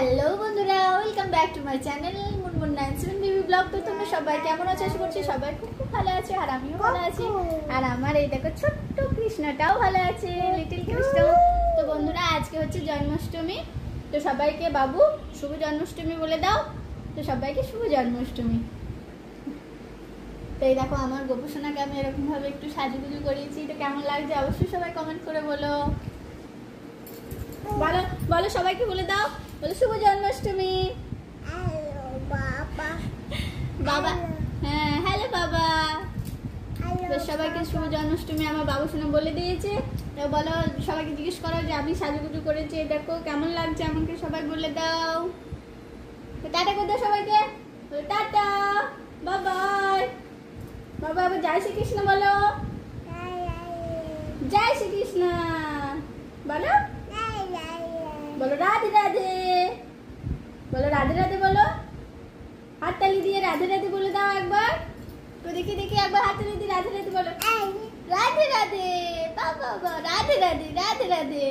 Hello বন্ধুরা welcome back to my channel Munmun nine seven BB vlog তো তোমরা সবাই কেমন আছো? আশা করছি সবাই খুব খুব ভালো আছে আর আমিও ভালো আছি। আর আমার এই দেখো ছোট্ট কৃষ্ণটাও ভালো আছে লিটিল কৃষ্ণ। তো বন্ধুরা আজকে হচ্ছে জন্মাষ্টমী। তো সবাইকে বাবু শুভ জন্মাষ্টমী বলে দাও। তো সবাইকে শুভ জন্মাষ্টমী। তো এই দেখো আমার গোপসোনাকে আমি এরকম ভাবে একটু সাজুগুজু করিয়েছি। তো কেমন লাগছে? অবশ্যই সবাই কমেন্ট করে বলো। বলো বলো সবাইকে বলে দাও। বলো শুভ জন্মাষ্টমী। বাবা। হ্যাঁ হ্যালো বাবা। সবাইকে শুভ জন্মাষ্টমী আমার বাবু শুনে বলে দিয়েছে। বলো সবাইকে জিজ্ঞেস করো যে আমি সাজুগুজু করেছি। দেখো কেমন লাগছে আমাকে সবাই বলে দাও। টাটা করে দাও সবাইকে। টাটা বাবাই। বাবা আবার জয় শ্রীকৃষ্ণ বলো জয় শ্রীকৃষ্ণ বলো বলো রাধে রাধে। বলো রাধে রাধে বলো। হাততালি দিয়ে রাধে রাধে বলে দাও একবার। তো দেখি দেখি, একবার হাততালি দিয়ে রাধে রাধে বলো। রাধে রাধে বাবা রাধে রাধে রাধে রাধে।